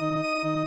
Mm-hmm.